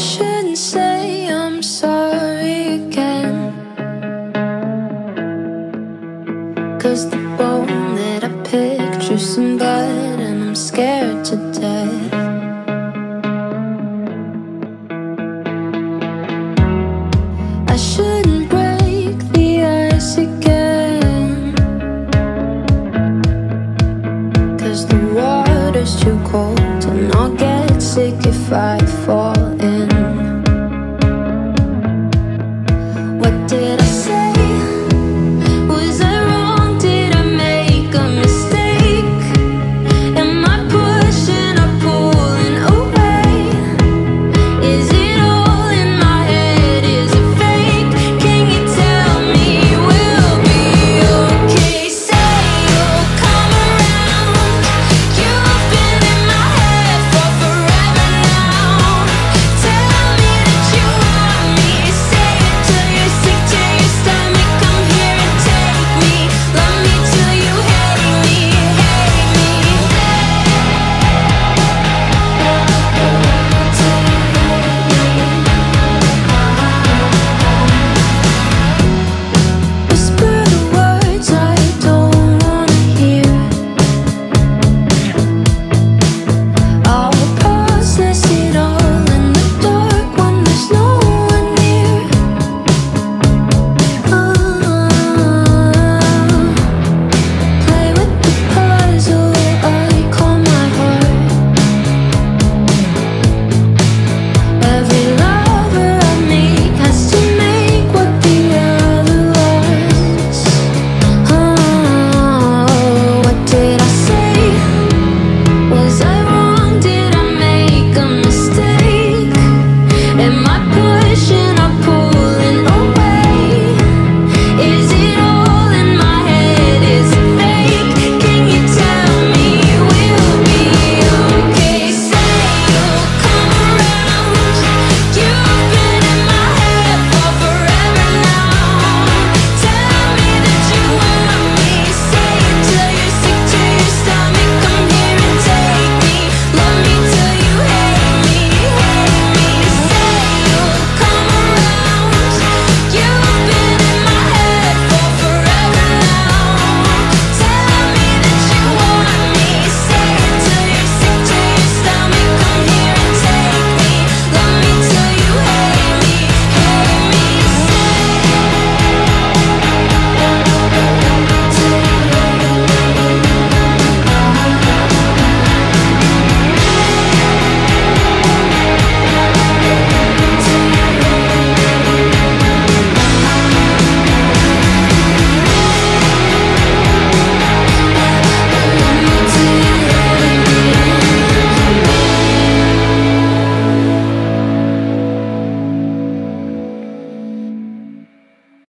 I shouldn't say I'm sorry again. Cause the bone that I picture's in blood And I'm scared to death. I shouldn't break the ice again. Cause the water's too cold to not get sick if I fall.